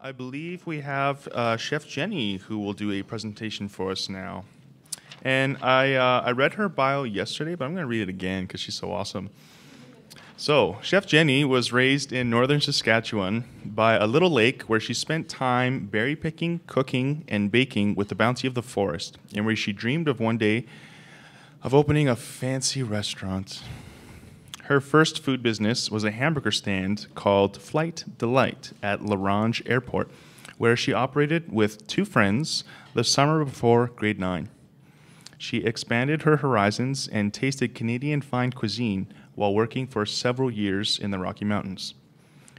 I believe we have uh, Chef Jenni who will do a presentation for us now. And I, uh, I read her bio yesterday, but I'm going to read it again because she's so awesome. So, Chef Jenni was raised in northern Saskatchewan by a little lake where she spent time berry picking, cooking, and baking with the bounty of the forest, and where she dreamed of one day of opening a fancy restaurant. Her first food business was a hamburger stand called Flight Delight at La Ronge Airport, where she operated with two friends the summer before grade 9. She expanded her horizons and tasted Canadian fine cuisine while working for several years in the Rocky Mountains.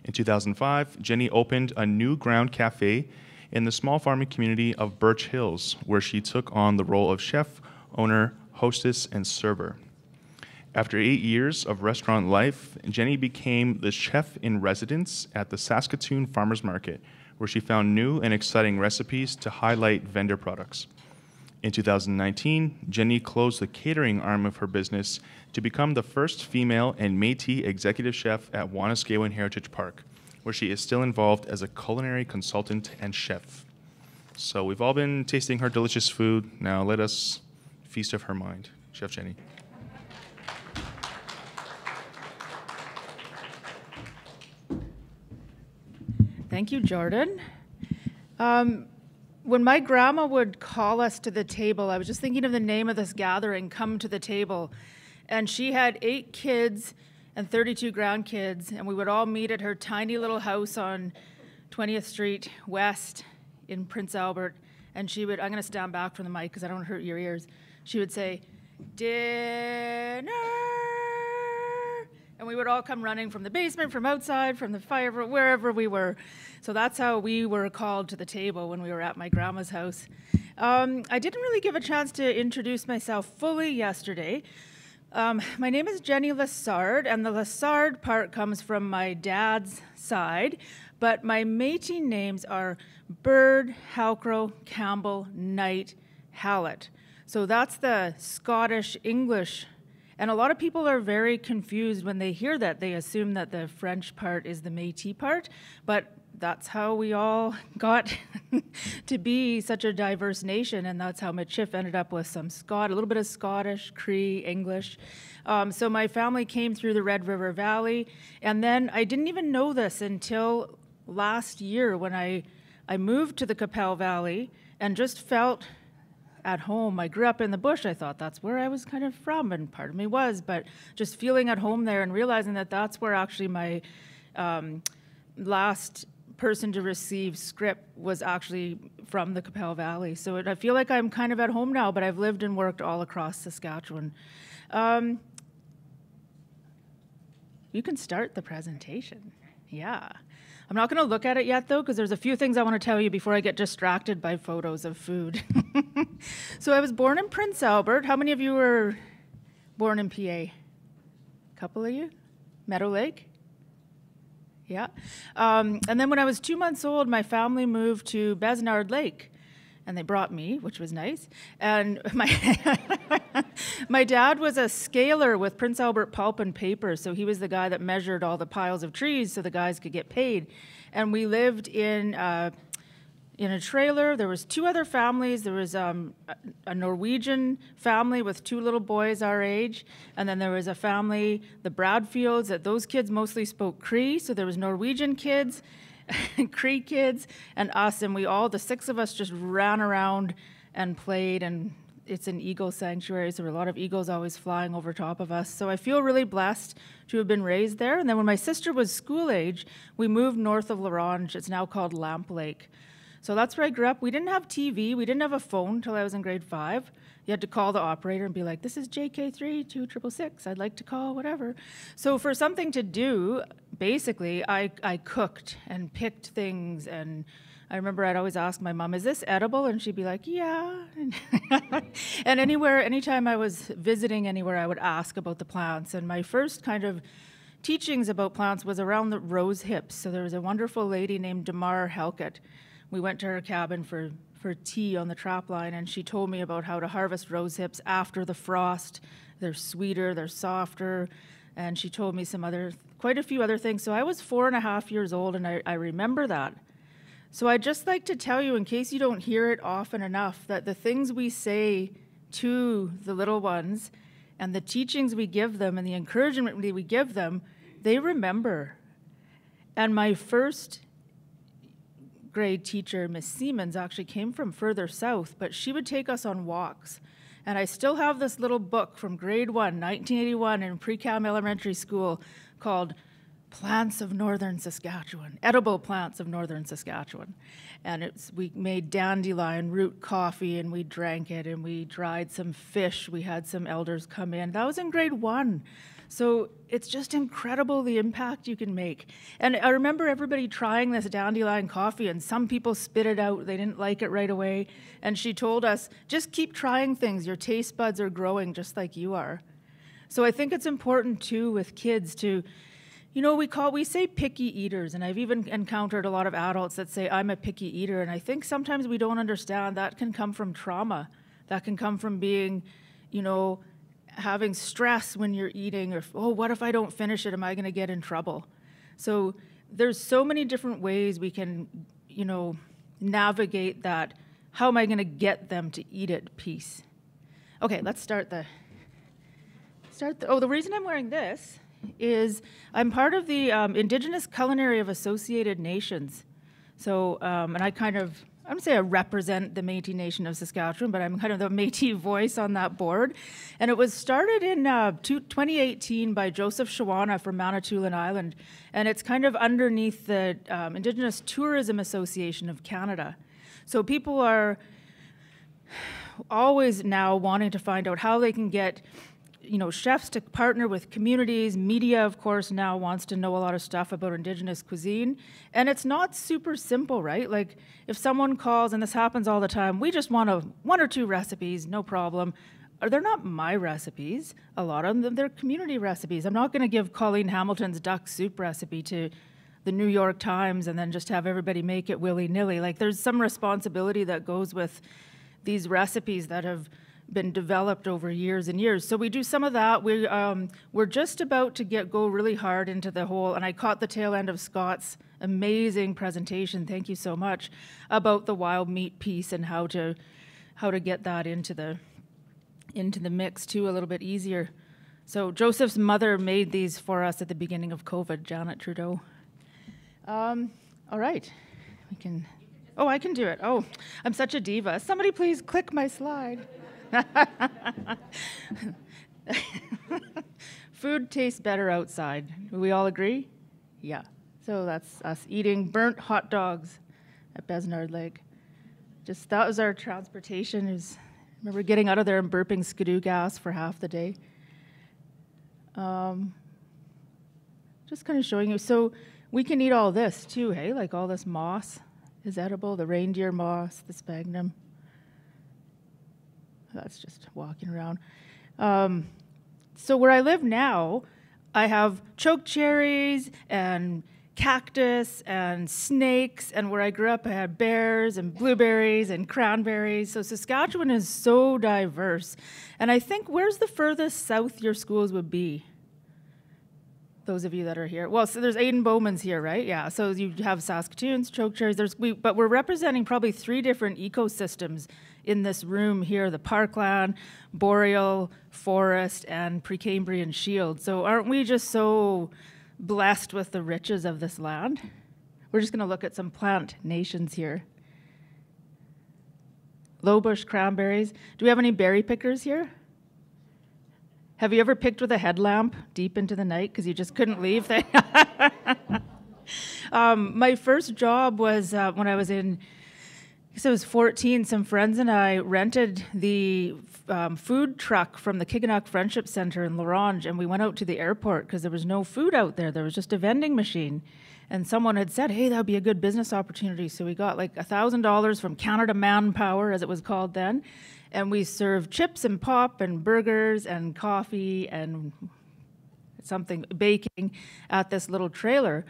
In 2005, Jenni opened a new ground cafe in the small farming community of Birch Hills, where she took on the role of chef, owner, hostess, and server. After eight years of restaurant life, Jenni became the chef in residence at the Saskatoon Farmers Market, where she found new and exciting recipes to highlight vendor products. In 2019, Jenni closed the catering arm of her business to become the first female and Métis executive chef at Wanuskewin Heritage Park, where she is still involved as a culinary consultant and chef. So we've all been tasting her delicious food. Now let us feast of her mind. Chef Jenni. Thank you, Jordan. Um, when my grandma would call us to the table, I was just thinking of the name of this gathering, Come to the Table. And she had eight kids and 32 grandkids, and we would all meet at her tiny little house on 20th Street West in Prince Albert. And she would, I'm going to stand back from the mic because I don't want to hurt your ears. She would say, Dinner and we would all come running from the basement, from outside, from the fire, wherever we were. So that's how we were called to the table when we were at my grandma's house. Um, I didn't really give a chance to introduce myself fully yesterday. Um, my name is Jenni Lessard, and the Lessard part comes from my dad's side, but my Métis names are Bird, Halcrow, Campbell, Knight, Hallett. So that's the Scottish English and a lot of people are very confused when they hear that. They assume that the French part is the Métis part, but that's how we all got to be such a diverse nation, and that's how Michif ended up with some Scot, a little bit of Scottish, Cree, English. Um, so my family came through the Red River Valley, and then I didn't even know this until last year when I I moved to the Qu'Appelle Valley and just felt at home. I grew up in the bush. I thought that's where I was kind of from, and part of me was, but just feeling at home there and realizing that that's where actually my um, last person to receive scrip was actually from the Qu'Appelle Valley. So it, I feel like I'm kind of at home now, but I've lived and worked all across Saskatchewan. Um, you can start the presentation. Yeah. I'm not going to look at it yet, though, because there's a few things I want to tell you before I get distracted by photos of food. so I was born in Prince Albert. How many of you were born in PA? A couple of you? Meadow Lake? Yeah. Um, and then when I was two months old, my family moved to Besnard Lake and they brought me, which was nice. And my my dad was a scaler with Prince Albert Pulp and Paper, so he was the guy that measured all the piles of trees so the guys could get paid. And we lived in. Uh, in a trailer. There was two other families. There was um, a Norwegian family with two little boys our age, and then there was a family, the Bradfields. That those kids mostly spoke Cree, so there was Norwegian kids, Cree kids and us, and we all, the six of us, just ran around and played. And it's an eagle sanctuary, so a lot of eagles always flying over top of us. So I feel really blessed to have been raised there. And then when my sister was school age, we moved north of La Ronge. It's now called Lamp Lake. So that's where I grew up. We didn't have TV. We didn't have a phone until I was in grade five. You had to call the operator and be like, "This is JK3 2666. I'd like to call whatever." So for something to do, basically, I I cooked and picked things and. I remember I'd always ask my mom, "Is this edible?" And she'd be like, "Yeah." and anywhere, anytime I was visiting anywhere, I would ask about the plants. And my first kind of teachings about plants was around the rose hips. So there was a wonderful lady named Damar Helkett. We went to her cabin for for tea on the trap line, and she told me about how to harvest rose hips after the frost. They're sweeter, they're softer, and she told me some other, quite a few other things. So I was four and a half years old, and I, I remember that. So I'd just like to tell you, in case you don't hear it often enough, that the things we say to the little ones and the teachings we give them and the encouragement we give them, they remember. And my first grade teacher, Miss Siemens, actually came from further south, but she would take us on walks. And I still have this little book from grade one, 1981, in Pre Cam Elementary School called Plants of Northern Saskatchewan, Edible Plants of Northern Saskatchewan. And it's, we made dandelion root coffee and we drank it and we dried some fish. We had some elders come in. That was in grade one. So it's just incredible the impact you can make. And I remember everybody trying this dandelion coffee, and some people spit it out. They didn't like it right away. And she told us, just keep trying things. Your taste buds are growing just like you are. So I think it's important too with kids to, you know, we call we say picky eaters, and I've even encountered a lot of adults that say I'm a picky eater, and I think sometimes we don't understand that can come from trauma. That can come from being, you know, having stress when you're eating or oh what if i don't finish it? Am i going to get in trouble? So there's so many different ways we can you know navigate that. How am i going to get them to eat it? Piece okay let's start the start the, oh the reason i'm wearing this is i'm part of the um, indigenous culinary of associated nations so um, and i kind of I don't say I represent the Métis Nation of Saskatchewan, but I'm kind of the Métis voice on that board. And it was started in uh, 2018 by Joseph Shawana from Manitoulin Island, and it's kind of underneath the um, Indigenous Tourism Association of Canada. So people are always now wanting to find out how they can get you know, chefs to partner with communities. Media, of course, now wants to know a lot of stuff about Indigenous cuisine. And it's not super simple, right? Like, if someone calls, and this happens all the time, we just want a, one or two recipes, no problem. They're not my recipes. A lot of them, they're community recipes. I'm not going to give Colleen Hamilton's duck soup recipe to the New York Times and then just have everybody make it willy nilly. Like, there's some responsibility that goes with these recipes that have been developed over years and years. So we do some of that. We um, we're just about to get go really hard into the whole. And I caught the tail end of Scott's amazing presentation. Thank you so much about the wild meat piece and how to how to get that into the into the mix too a little bit easier. So Joseph's mother made these for us at the beginning of COVID, Janet Trudeau. Um, all right, we can. Oh, I can do it. Oh, I'm such a diva. Somebody please click my slide. Food tastes better outside. Do we all agree? Yeah. So that's us eating burnt hot dogs at Besnard Lake. Just that was our transportation. Is remember getting out of there and burping skidoo gas for half the day. Um, just kind of showing you. So we can eat all this too, hey? Like all this moss is edible, the reindeer moss, the sphagnum. That's just walking around. Um, so where I live now, I have choke cherries and cactus and snakes. And where I grew up, I had bears and blueberries and cranberries. So Saskatchewan is so diverse. And I think where's the furthest south your schools would be? Those of you that are here. Well, so there's Aden Bowman's here, right? Yeah. So you have Saskatoons, choke cherries. There's we, but we're representing probably three different ecosystems in this room here the parkland, boreal forest, and Precambrian shield. So, aren't we just so blessed with the riches of this land? We're just going to look at some plant nations here. Low bush cranberries. Do we have any berry pickers here? Have you ever picked with a headlamp deep into the night because you just couldn't leave? um, my first job was uh, when I was in because I was 14, some friends and I rented the um, food truck from the Kikinahk Friendship Center in La Ronge, and we went out to the airport because there was no food out there. There was just a vending machine. And someone had said, hey, that would be a good business opportunity. So we got like $1,000 from Canada Manpower, as it was called then. And we served chips and pop and burgers and coffee and something, baking at this little trailer.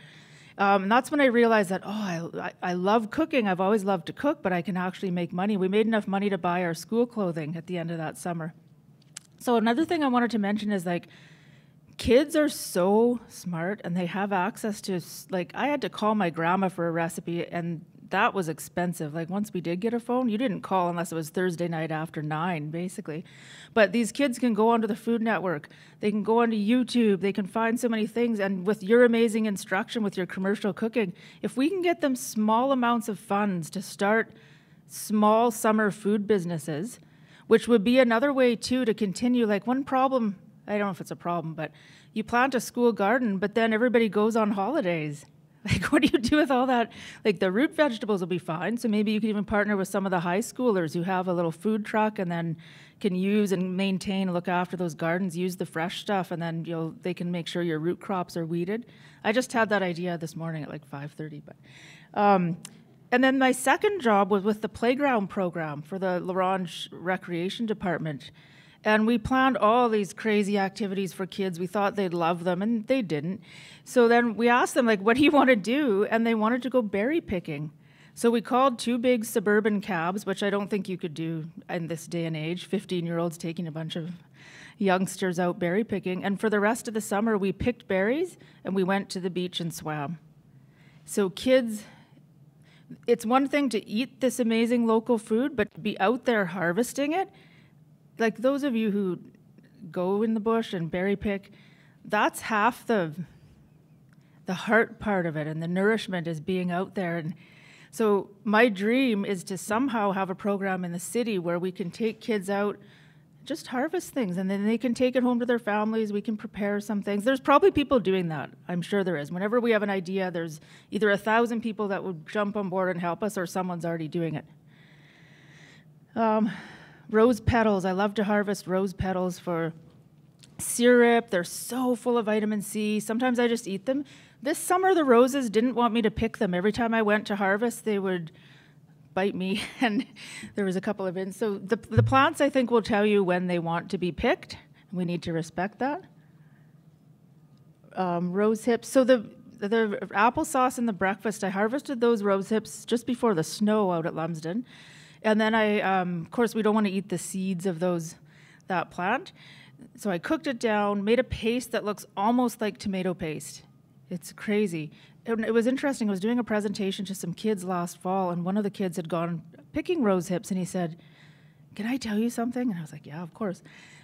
Um, and that's when I realized that, oh, I, I love cooking. I've always loved to cook, but I can actually make money. We made enough money to buy our school clothing at the end of that summer. So, another thing I wanted to mention is like, kids are so smart and they have access to, like, I had to call my grandma for a recipe, and that was expensive. Like once we did get a phone, you didn't call unless it was Thursday night after nine, basically. But these kids can go onto the Food Network, they can go onto YouTube, they can find so many things. And with your amazing instruction with your commercial cooking, if we can get them small amounts of funds to start small summer food businesses, which would be another way too to continue. Like one problem, I don't know if it's a problem, but you plant a school garden, but then everybody goes on holidays. Like, what do you do with all that? Like, the root vegetables will be fine. So maybe you could even partner with some of the high schoolers who have a little food truck and then can use and maintain, look after those gardens, use the fresh stuff, and then you'll they can make sure your root crops are weeded. I just had that idea this morning at like 5:30, but. Um, and then my second job was with the playground program for the La Ronge Recreation Department. And we planned all these crazy activities for kids. We thought they'd love them, and they didn't. So then we asked them, like, what do you want to do? And they wanted to go berry picking. So we called two big suburban cabs, which I don't think you could do in this day and age 15 year olds taking a bunch of youngsters out berry picking. And for the rest of the summer, we picked berries and we went to the beach and swam. So kids, it's one thing to eat this amazing local food, but to be out there harvesting it like those of you who go in the bush and berry pick, that's half the the heart part of it and the nourishment is being out there. And so my dream is to somehow have a program in the city where we can take kids out just harvest things and then they can take it home to their families. We can prepare some things. There's probably people doing that. I'm sure there is. Whenever we have an idea there's either a thousand people that would jump on board and help us or someone's already doing it. Um, Rose petals. I love to harvest rose petals for syrup. They're so full of vitamin C. Sometimes I just eat them. This summer, the roses didn't want me to pick them. Every time I went to harvest, they would bite me, and there was a couple of ins. So the, the plants, I think, will tell you when they want to be picked. We need to respect that. Um, rose hips. So the the applesauce and the breakfast, I harvested those rose hips just before the snow out at Lumsden. And then I, um, of course, we don't want to eat the seeds of those that plant. So I cooked it down, made a paste that looks almost like tomato paste. It's crazy. It, it was interesting. I was doing a presentation to some kids last fall, and one of the kids had gone picking rose hips, and he said, "Can I tell you something?" And I was like, "Yeah, of course."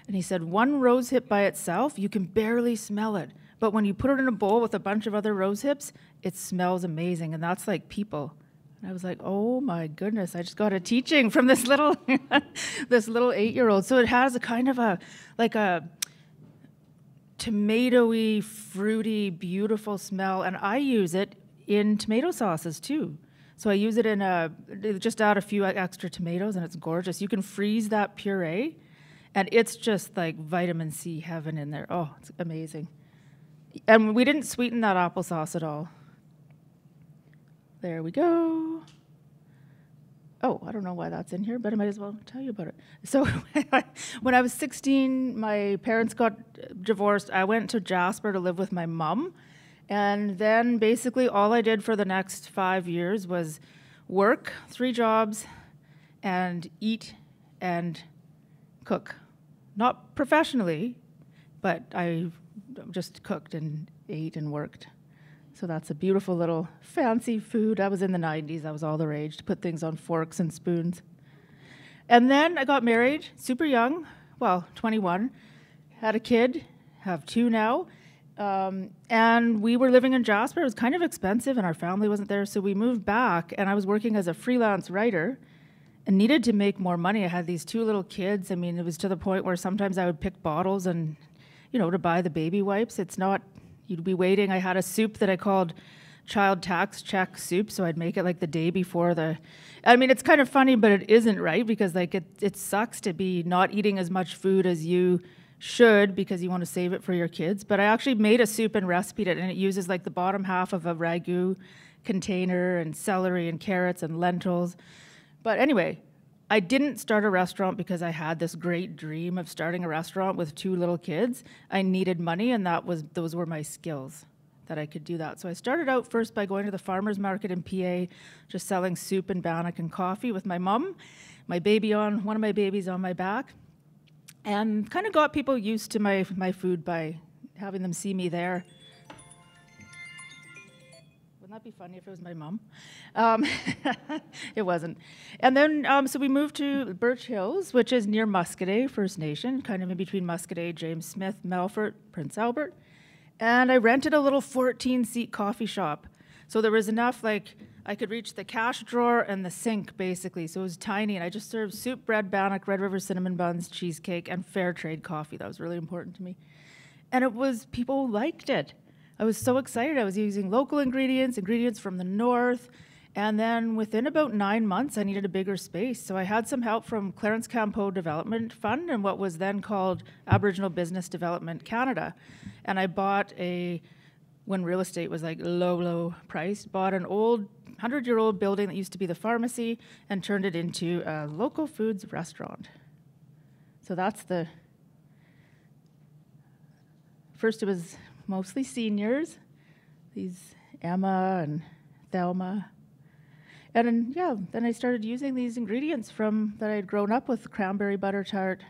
And he said, "One rose hip by itself, you can barely smell it, but when you put it in a bowl with a bunch of other rose hips, it smells amazing." And that's like people. I was like, "Oh my goodness! I just got a teaching from this little, this little eight-year-old." So it has a kind of a, like a tomatoey, fruity, beautiful smell, and I use it in tomato sauces too. So I use it in a, just add a few extra tomatoes, and it's gorgeous. You can freeze that puree, and it's just like vitamin C heaven in there. Oh, it's amazing. And we didn't sweeten that applesauce at all. There we go. Oh, I don't know why that's in here, but I might as well tell you about it. So, when I was 16, my parents got divorced. I went to Jasper to live with my mom. And then basically, all I did for the next five years was work, three jobs, and eat and cook. Not professionally, but I just cooked and ate and worked. So that's a beautiful little fancy food. I was in the 90s, I was all the rage to put things on forks and spoons. And then I got married super young, well, 21, had a kid, have two now. Um, and we were living in Jasper. It was kind of expensive, and our family wasn't there, so we moved back. And I was working as a freelance writer and needed to make more money. I had these two little kids. I mean, it was to the point where sometimes I would pick bottles and, you know, to buy the baby wipes. It's not You'd be waiting. I had a soup that I called child tax check soup, so I'd make it like the day before the. I mean, it's kind of funny, but it isn't right because like it it sucks to be not eating as much food as you should because you want to save it for your kids. But I actually made a soup and recipe it, and it uses like the bottom half of a ragu container and celery and carrots and lentils. But anyway, I didn't start a restaurant because I had this great dream of starting a restaurant with two little kids. I needed money, and that was those were my skills that I could do that. So I started out first by going to the farmers market in PA, just selling soup and bannock and coffee with my mom, my baby on one of my babies on my back, and kind of got people used to my my food by having them see me there Wouldn't be funny if it was my mom? Um, it wasn't. And then, um, so we moved to Birch Hills, which is near Muskoday First Nation, kind of in between Muskoday, James Smith, Melfort, Prince Albert. And I rented a little 14 seat coffee shop. So there was enough, like, I could reach the cash drawer and the sink, basically. So it was tiny. And I just served soup, bread, bannock, Red River cinnamon buns, cheesecake, and fair trade coffee. That was really important to me. And it was, people liked it. I was so excited. I was using local ingredients, ingredients from the north. And then within about nine months, I needed a bigger space. So I had some help from Clarence Campeau Development Fund and what was then called Aboriginal Business Development Canada. And I bought a, when real estate was like low, low price, bought an old 100 year old building that used to be the pharmacy and turned it into a local foods restaurant. So that's the, first it was mostly seniors, these Emma and Thelma. And then, yeah, then I started using these ingredients from that I'd grown up with cranberry butter tart.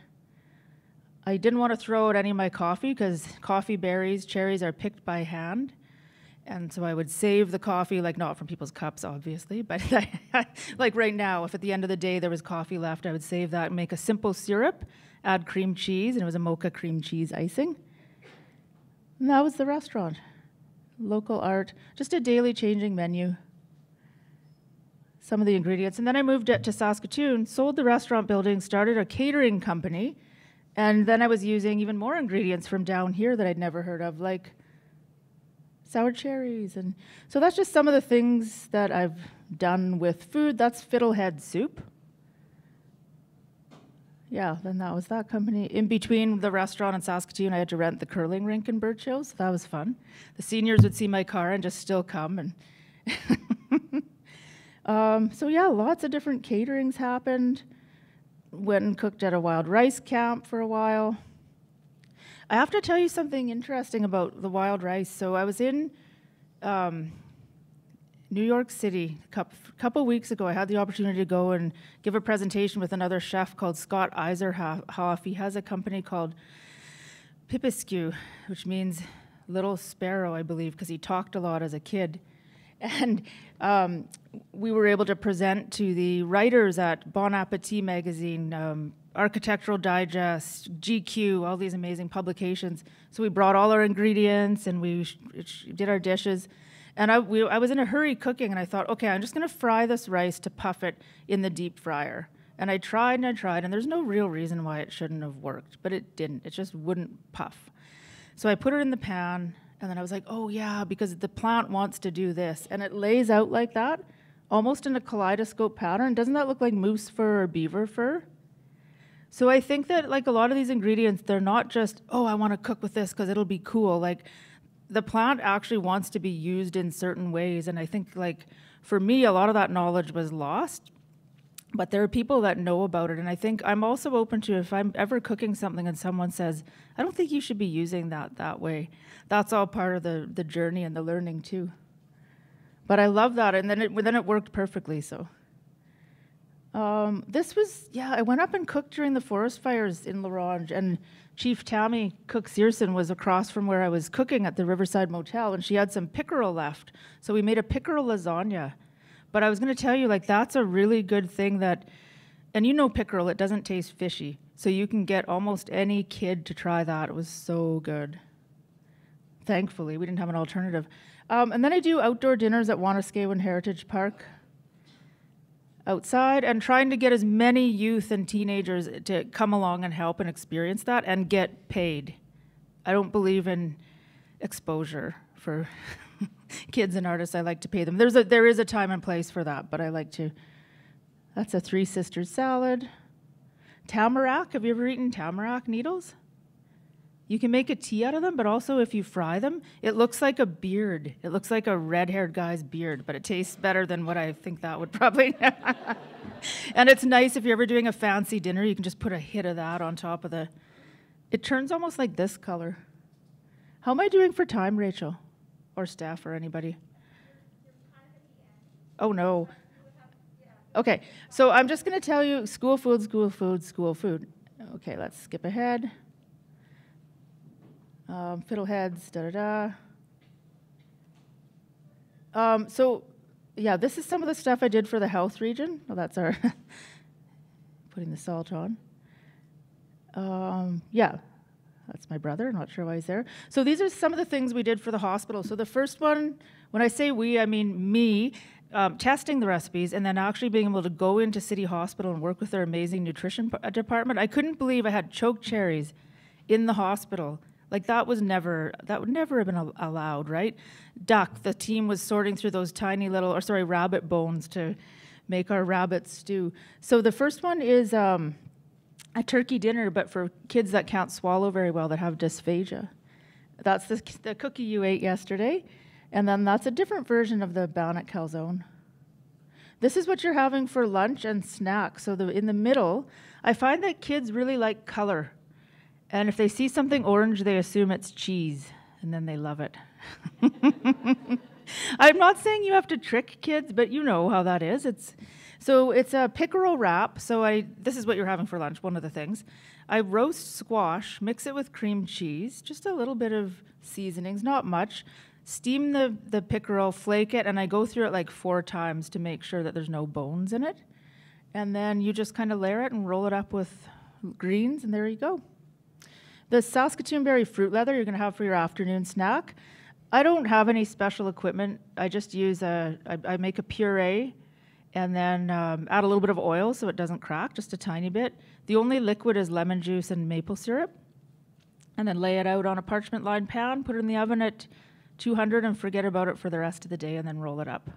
I didn't want to throw out any of my coffee because coffee berries, cherries are picked by hand. And so I would save the coffee, like not from people's cups, obviously, but like right now, if at the end of the day there was coffee left, I would save that and make a simple syrup, add cream cheese, and it was a mocha cream cheese icing. And that was the restaurant. Local art, just a daily changing menu. Some of the ingredients. And then I moved to Saskatoon, sold the restaurant building, started a catering company, and then I was using even more ingredients from down here that I'd never heard of, like sour cherries. And so that's just some of the things that I've done with food. That's fiddlehead soup yeah, then that was that company. In between the restaurant in Saskatoon, I had to rent the curling rink in Hills. So that was fun. The seniors would see my car and just still come. And um, so yeah, lots of different caterings happened. Went and cooked at a wild rice camp for a while. I have to tell you something interesting about the wild rice. So I was in um, New York City, a couple, weeks ago, I had the opportunity to go and give a presentation with another chef called Scott Iserhoff. He has a company called Pipiscu, which means little sparrow, I believe, because he talked a lot as a kid. And um, we were able to present to the writers at Bon Appetit magazine, um, Architectural Digest, GQ, all these amazing publications. So we brought all our ingredients and we did our dishes. And I, we, I was in a hurry cooking, and I thought, okay, I'm just going to fry this rice to puff it in the deep fryer. And I tried and I tried, and there's no real reason why it shouldn't have worked, but it didn't. It just wouldn't puff. So I put it in the pan, and then I was like, oh, yeah, because the plant wants to do this. And it lays out like that, almost in a kaleidoscope pattern. Doesn't that look like moose fur or beaver fur? So I think that like a lot of these ingredients, they're not just, oh, I want to cook with this because it'll be cool. Like the plant actually wants to be used in certain ways and i think like for me a lot of that knowledge was lost but there are people that know about it and i think i'm also open to if i'm ever cooking something and someone says i don't think you should be using that that way. That's all part of the the journey and the learning too. But i love that and then it then it worked perfectly so um, this was yeah i went up and cooked during the forest fires in la ronge and Chief Tammy Cook Searson was across from where I was cooking at the Riverside Motel, and she had some pickerel left. So we made a pickerel lasagna. But I was going to tell you, like, that's a really good thing that, and you know pickerel, it doesn't taste fishy. So you can get almost any kid to try that. It was so good. Thankfully, we didn't have an alternative. Um, and then I do outdoor dinners at Wanuskewin Heritage Park outside and trying to get as many youth and teenagers to come along and help and experience that and get paid. I don't believe in exposure for kids and artists. I like to pay them. There's a there is a time and place for that, but I like to. That's a Three Sisters salad. Tamarack. Have you ever eaten tamarack needles? You can make a tea out of them, but also if you fry them, it looks like a beard. It looks like a red haired guy's beard, but it tastes better than what I think that would probably. and it's nice if you're ever doing a fancy dinner, you can just put a hit of that on top of the. It turns almost like this color. How am I doing for time, Rachel? Or staff or anybody? Oh no. Okay, so I'm just going to tell you school food, school food, school food. Okay, let's skip ahead um, fiddleheads, da da da. Um, so, yeah, this is some of the stuff I did for the health region. Well, that's our putting the salt on. Um, yeah, that's my brother. Not sure why he's there. So these are some of the things we did for the hospital. So the first one, when I say we, I mean me. Um, testing the recipes and then actually being able to go into City Hospital and work with their amazing nutrition uh, department. I couldn't believe I had choke cherries in the hospital. Like that was never that would never have been al- allowed, right? Duck. The team was sorting through those tiny little, or sorry, rabbit bones to make our rabbit stew. So the first one is um, a turkey dinner, but for kids that can't swallow very well that have dysphagia. That's the, the cookie you ate yesterday. And then that's a different version of the Bannock calzone. This is what you're having for lunch and snack. So the, in the middle, I find that kids really like color. And if they see something orange, they assume it's cheese, and then they love it. I'm not saying you have to trick kids, but you know how that is. It's so it's a pickerel wrap. So I this is what you're having for lunch. One of the things, I roast squash, mix it with cream cheese, just a little bit of seasonings, not much. Steam the the pickerel, flake it, and I go through it like four times to make sure that there's no bones in it. And then you just kind of layer it and roll it up with greens, and there you go. The Saskatoon berry fruit leather you're going to have for your afternoon snack. I don't have any special equipment. I just use a, I, I make a puree and then um, add a little bit of oil so it doesn't crack, just a tiny bit. The only liquid is lemon juice and maple syrup. And then lay it out on a parchment lined pan, put it in the oven at 200 and forget about it for the rest of the day and then roll it up.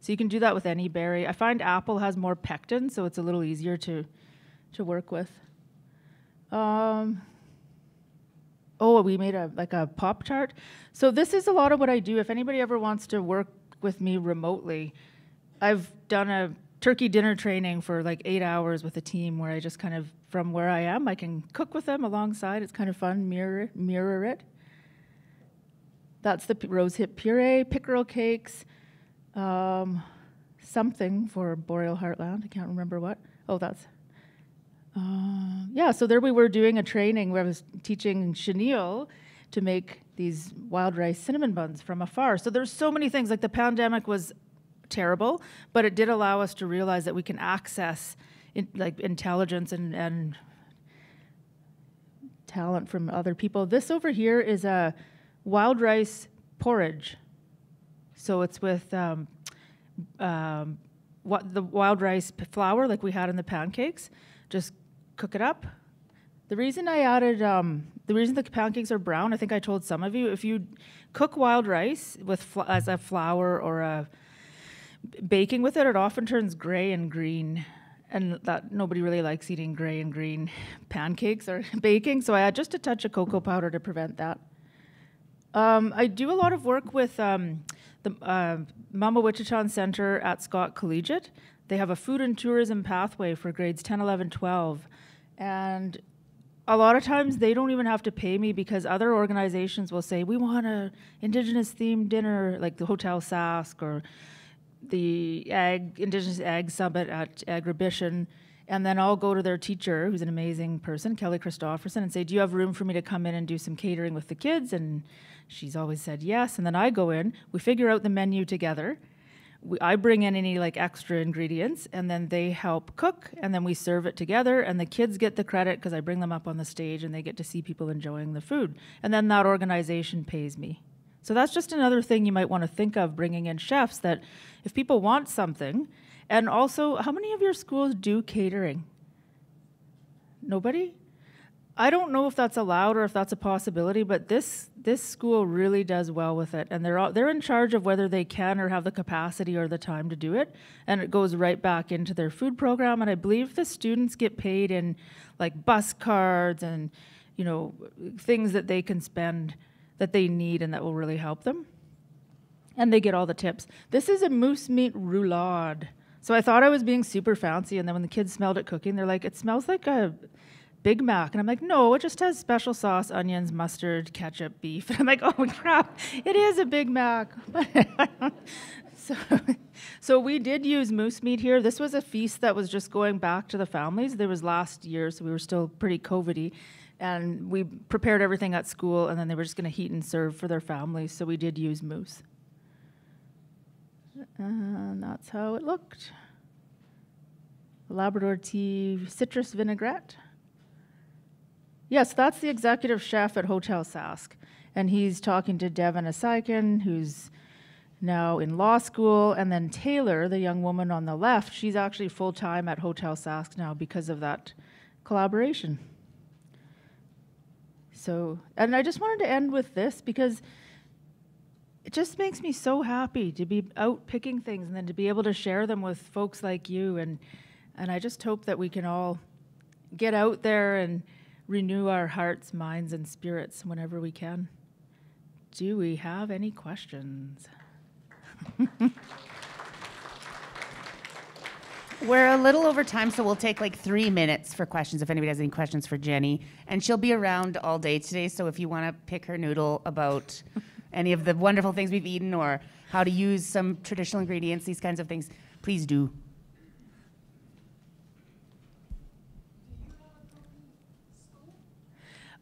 So you can do that with any berry. I find apple has more pectin, so it's a little easier to, to work with. Um, oh, we made a like a pop tart. So this is a lot of what I do. If anybody ever wants to work with me remotely, I've done a turkey dinner training for like eight hours with a team where I just kind of from where I am, I can cook with them alongside. It's kind of fun. Mirror mirror it. That's the rose hip puree, pickerel cakes, um, something for Boreal Heartland. I can't remember what. Oh, that's uh, yeah, so there we were doing a training where I was teaching chenille to make these wild rice cinnamon buns from afar. So there's so many things. Like the pandemic was terrible, but it did allow us to realize that we can access in, like intelligence and, and talent from other people. This over here is a wild rice porridge. So it's with um, um, what the wild rice flour like we had in the pancakes. Just cook it up. The reason I added, um, the reason the pancakes are brown, I think I told some of you, if you cook wild rice with as a flour or a baking with it, it often turns gray and green, and that nobody really likes eating gray and green pancakes or baking. So I add just a touch of cocoa powder to prevent that. Um, I do a lot of work with um, the uh, Mâmawêyatitân Center at Scott Collegiate. They have a food and tourism pathway for grades 10, 11, 12. And a lot of times they don't even have to pay me because other organizations will say, we want a indigenous themed dinner, like the Hotel Sask or the Ag Indigenous Ag Summit at Agribition. And then I'll go to their teacher, who's an amazing person, Kelly Christofferson, and say, Do you have room for me to come in and do some catering with the kids? And she's always said yes. And then I go in, we figure out the menu together. We, I bring in any like extra ingredients, and then they help cook, and then we serve it together. And the kids get the credit because I bring them up on the stage and they get to see people enjoying the food. And then that organization pays me. So that's just another thing you might want to think of bringing in chefs that if people want something, and also, how many of your schools do catering? Nobody? I don't know if that's allowed or if that's a possibility, but this this school really does well with it, and they're all, they're in charge of whether they can or have the capacity or the time to do it, and it goes right back into their food program. And I believe the students get paid in like bus cards and you know things that they can spend that they need and that will really help them, and they get all the tips. This is a moose meat roulade. So I thought I was being super fancy, and then when the kids smelled it cooking, they're like, "It smells like a Big Mac," and I'm like, "No, it just has special sauce, onions, mustard, ketchup, beef." And I'm like, "Oh crap, it is a Big Mac." so, so we did use moose meat here. This was a feast that was just going back to the families. There was last year, so we were still pretty COVIDy, and we prepared everything at school, and then they were just going to heat and serve for their families. So we did use moose. And that's how it looked. Labrador tea citrus vinaigrette. Yes, that's the executive chef at Hotel Sask. And he's talking to Devin Asaikin, who's now in law school. And then Taylor, the young woman on the left, she's actually full time at Hotel Sask now because of that collaboration. So, and I just wanted to end with this because it just makes me so happy to be out picking things and then to be able to share them with folks like you and and I just hope that we can all get out there and renew our hearts, minds and spirits whenever we can. Do we have any questions? We're a little over time, so we'll take like three minutes for questions if anybody has any questions for Jenni. And she'll be around all day today, so if you want to pick her noodle about any of the wonderful things we've eaten or how to use some traditional ingredients, these kinds of things, please do.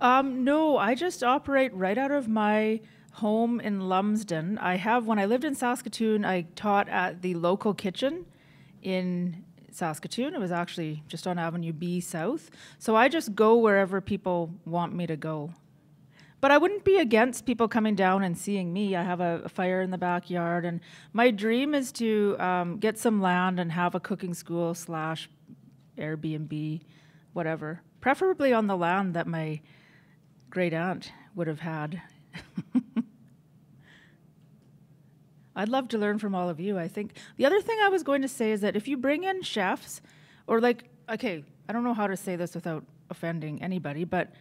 Um, no, I just operate right out of my home in Lumsden. I have, when I lived in Saskatoon, I taught at the local kitchen in Saskatoon. It was actually just on Avenue B South. So I just go wherever people want me to go. But I wouldn't be against people coming down and seeing me. I have a, a fire in the backyard, and my dream is to um, get some land and have a cooking school slash Airbnb, whatever. Preferably on the land that my great aunt would have had. I'd love to learn from all of you. I think the other thing I was going to say is that if you bring in chefs, or like, okay, I don't know how to say this without offending anybody, but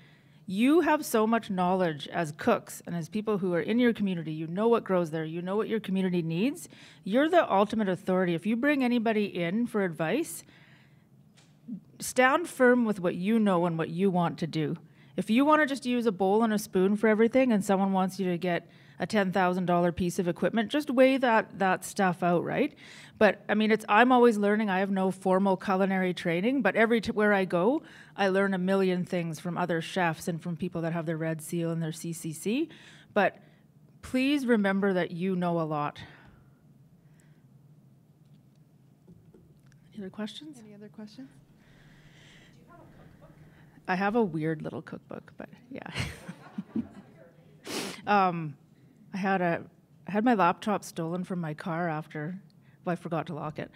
you have so much knowledge as cooks and as people who are in your community. You know what grows there, you know what your community needs. You're the ultimate authority. If you bring anybody in for advice, stand firm with what you know and what you want to do. If you want to just use a bowl and a spoon for everything and someone wants you to get a $10,000 piece of equipment, just weigh that that stuff out, right? But I mean, it's I'm always learning. I have no formal culinary training, but every where I go, I learn a million things from other chefs and from people that have their red seal and their CCC. But please remember that you know a lot. Any other questions? Any other questions? I have a weird little cookbook, but yeah. um, I had a I had my laptop stolen from my car after well, I forgot to lock it,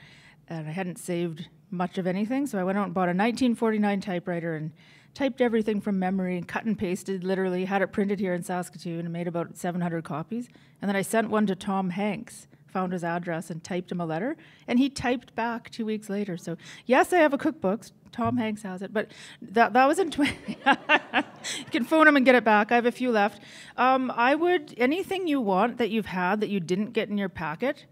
and I hadn't saved much of anything, so I went out and bought a 1949 typewriter and typed everything from memory and cut and pasted literally had it printed here in Saskatoon and made about 700 copies, and then I sent one to Tom Hanks found his address and typed him a letter, and he typed back two weeks later. So yes, I have a cookbook. Tom Hanks has it, but that that was in 20. you can phone him and get it back. I have a few left. Um, I would anything you want that you've had that you didn't get in your packet,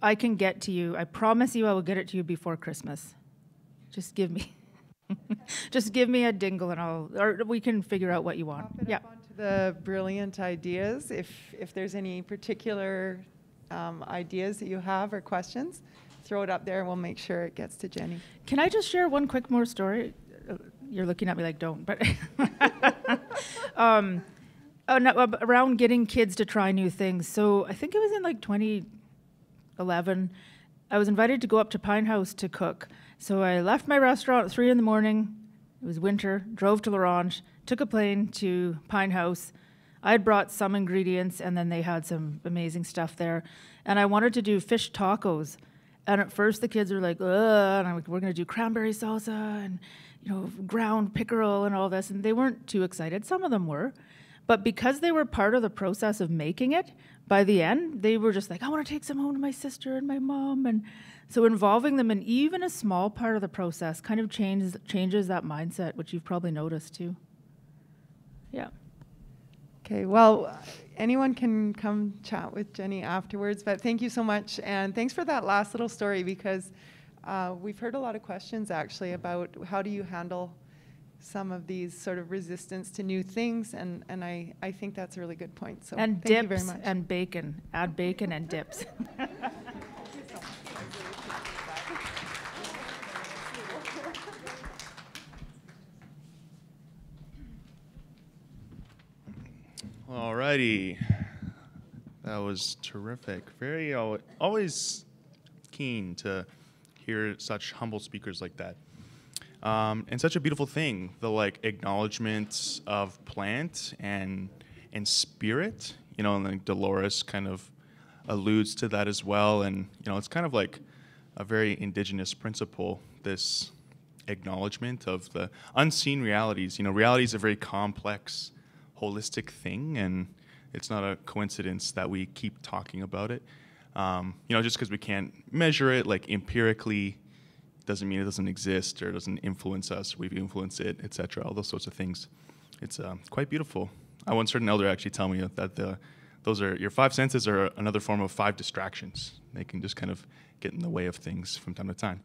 I can get to you. I promise you, I will get it to you before Christmas. Just give me. Just give me a dingle and I'll, or we can figure out what you want. Yeah. the brilliant ideas. If if there's any particular um, ideas that you have or questions, throw it up there, and we'll make sure it gets to Jenni. Can I just share one quick more story? You're looking at me like don't, but um, oh, no, around getting kids to try new things. So I think it was in like 2011. I was invited to go up to Pine House to cook. So I left my restaurant at three in the morning. It was winter. Drove to La Ronge, took a plane to Pine House. I had brought some ingredients, and then they had some amazing stuff there. And I wanted to do fish tacos. And at first, the kids were like, "Ugh," and I'm like, "We're gonna do cranberry salsa and you know ground pickerel and all this," and they weren't too excited. Some of them were, but because they were part of the process of making it, by the end, they were just like, "I want to take some home to my sister and my mom," and so involving them in even a small part of the process kind of changes changes that mindset, which you've probably noticed too. Yeah. Okay, well, anyone can come chat with Jenni afterwards, but thank you so much. And thanks for that last little story because uh, we've heard a lot of questions actually about how do you handle some of these sort of resistance to new things. And, and I, I think that's a really good point. So and thank you very dips much. and bacon. Add bacon and dips. Alrighty. That was terrific. Very al- always keen to hear such humble speakers like that. Um, and such a beautiful thing, the like acknowledgement of plant and and spirit. You know, and like Dolores kind of alludes to that as well. And you know, it's kind of like a very indigenous principle. This acknowledgement of the unseen realities. You know, reality is a very complex, holistic thing, and it's not a coincidence that we keep talking about it. Um, you know, just because we can't measure it like empirically doesn't mean it doesn't exist or doesn't influence us. We've influenced it, etc. All those sorts of things. It's um, quite beautiful. I once heard an elder actually tell me that the those are your five senses are another form of five distractions. They can just kind of get in the way of things from time to time.